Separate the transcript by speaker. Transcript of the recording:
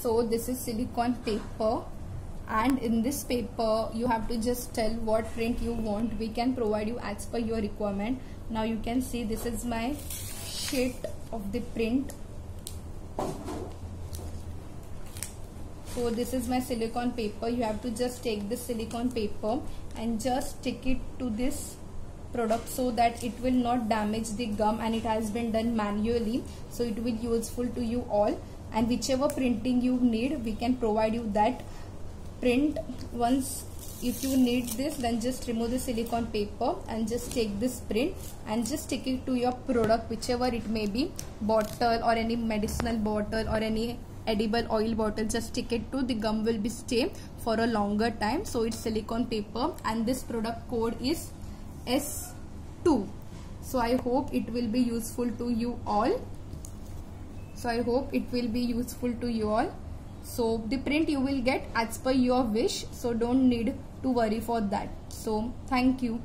Speaker 1: so this is silicone paper. And in this paper you have to just tell what print you want. We can provide you as per your requirement. Now you can see this is my sheet of the print. So this is my silicone paper. You have to just take this silicone paper and just stick it to this product so that it will not damage the gum and it has been done manually. So it will be useful to you all and whichever printing you need we can provide you that print. Once if you need this then just remove the silicone paper and just take this print and just stick it to your product whichever it may be bottle or any medicinal bottle or any edible oil bottle just stick it to the gum will be stay for a longer time. So it's silicone paper and this product code is s2 so i hope it will be useful to you all so i hope it will be useful to you all. So the print you will get as per your wish. So don't need to worry for that. So thank you